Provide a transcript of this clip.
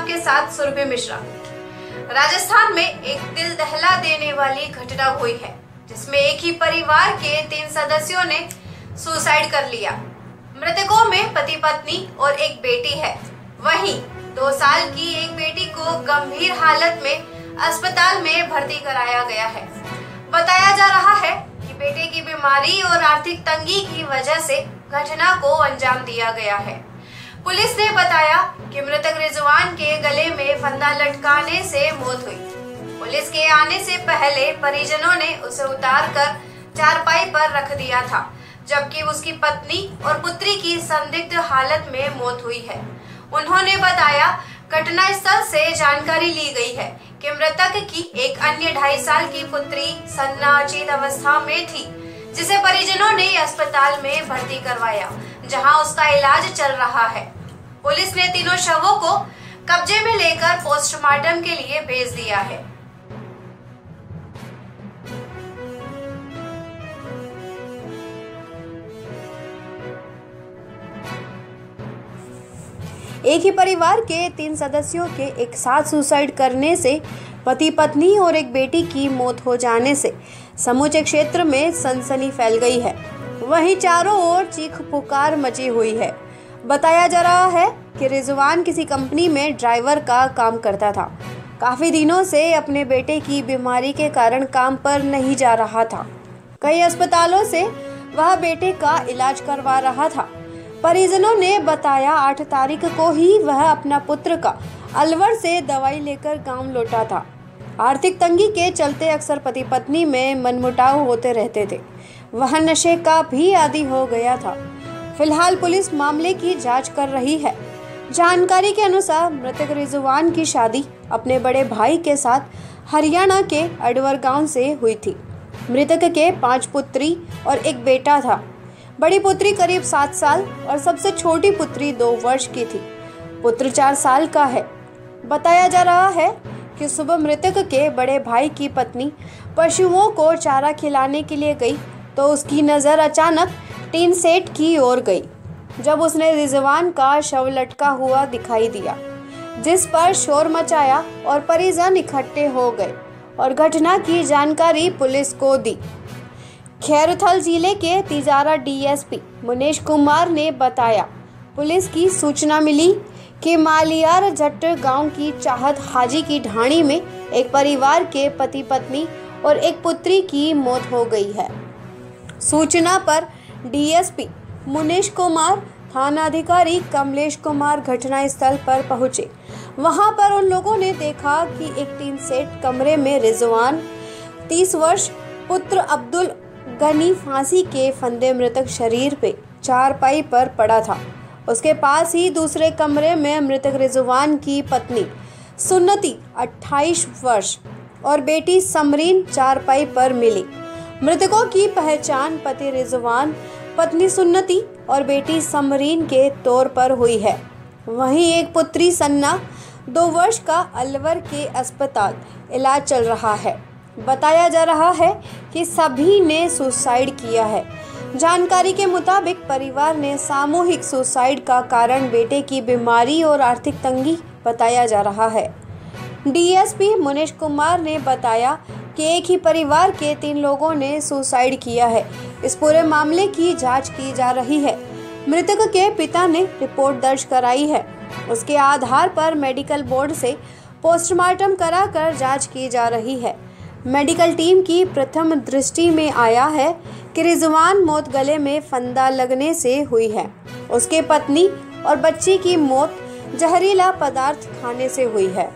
आपके साथ सुरभि मिश्रा। राजस्थान में एक दिल दहला देने वाली घटना हुई है, जिसमें एक ही परिवार के तीन सदस्यों ने सुसाइड कर लिया। मृतकों में पति पत्नी और एक बेटी है। वहीं दो साल की एक बेटी को गंभीर हालत में अस्पताल में भर्ती कराया गया है। बताया जा रहा है कि बेटे की बीमारी और आर्थिक तंगी की वजह से घटना को अंजाम दिया गया है। पुलिस ने बताया कि मृतक रिजवान के गले में फंदा लटकाने से मौत हुई। पुलिस के आने से पहले परिजनों ने उसे उतार कर चारपाई पर रख दिया था, जबकि उसकी पत्नी और पुत्री की संदिग्ध हालत में मौत हुई है। उन्होंने बताया घटना स्थल से जानकारी ली गई है कि मृतक की एक अन्य ढाई साल की पुत्री सन्ना अचेत अवस्था में थी, जिसे परिजनों ने अस्पताल में भर्ती करवाया, जहाँ उसका इलाज चल रहा है। पुलिस ने तीनों शवों को कब्जे में लेकर पोस्टमार्टम के लिए भेज दिया है। एक ही परिवार के तीन सदस्यों के एक साथ सुसाइड करने से पति पत्नी और एक बेटी की मौत हो जाने से समूचे क्षेत्र में सनसनी फैल गई है। वहीं चारों ओर चीख पुकार मची हुई है। बताया जा रहा है कि रिजवान किसी कंपनी में ड्राइवर का काम करता था। काफ़ी दिनों से अपने बेटे की बीमारी के कारण काम पर नहीं जा रहा था। कई अस्पतालों से वह बेटे का इलाज करवा रहा था। परिजनों ने बताया, आठ तारीख को ही वह अपना पुत्र का अलवर से दवाई लेकर गाँव लौटा था। आर्थिक तंगी के चलते अक्सर पति पत्नी में मनमुटाव होते रहते थे। वह नशे का भी आदि हो गया था। फ़िलहाल पुलिस मामले की जाँच कर रही है। जानकारी के अनुसार मृतक रिजवान की शादी अपने बड़े भाई के साथ हरियाणा के अडवर गाँव से हुई थी। मृतक के पाँच पुत्री और एक बेटा था। बड़ी पुत्री करीब सात साल और सबसे छोटी पुत्री दो वर्ष की थी। पुत्र चार साल का है। बताया जा रहा है कि सुबह मृतक के बड़े भाई की पत्नी पशुओं को चारा खिलाने के लिए गई तो उसकी नज़र अचानक टीन सेट की ओर गई, जब उसने रिजवान का शव लटका हुआ दिखाई दिया, जिस पर शोर मचाया और परिजन इकट्ठे हो गए और घटना की जानकारी पुलिस को दी। खैरथल ज़िले के तिजारा डीएसपी मुनेश कुमार ने बताया, पुलिस की सूचना मिली कि मालियार जट्ट गाँव की चाहत हाजी की ढाणी में एक परिवार के पति पत्नी और एक पुत्री की मौत हो गई है। सूचना पर डीएसपी मुनेश कुमार, थानाधिकारी कमलेश कुमार घटनास्थल पर पहुँचे। वहाँ पर उन लोगों ने देखा कि एक टीन सेट कमरे में रिजवान 30 वर्ष, पुत्र अब्दुल गनी फांसी के फंदे मृतक शरीर पे चारपाई पर पड़ा था। उसके पास ही दूसरे कमरे में मृतक रिजवान की पत्नी, सुन्नति 28 वर्ष, और बेटी समरीन चारपाई पर मिली। मृतकों की पहचान पति रिजवान, पत्नी सुन्नति और बेटी समरीन के तौर पर हुई है। वहीं एक पुत्री सन्ना, दो वर्ष का अलवर के अस्पताल इलाज चल रहा है। बताया जा रहा है कि सभी ने सुसाइड किया है। जानकारी के मुताबिक परिवार ने सामूहिक सुसाइड का कारण बेटे की बीमारी और आर्थिक तंगी बताया जा रहा है। डीएसपी मुनेश कुमार ने बताया कि एक ही परिवार के तीन लोगों ने सुसाइड किया है। इस पूरे मामले की जाँच की जा रही है। मृतक के पिता ने रिपोर्ट दर्ज कराई है। उसके आधार पर मेडिकल बोर्ड से पोस्टमार्टम कराकर जाँच की जा रही है। मेडिकल टीम की प्रथम दृष्टि में आया है कि रिजवान मौत गले में फंदा लगने से हुई है। उसके पत्नी और बच्ची की मौत जहरीला पदार्थ खाने से हुई है।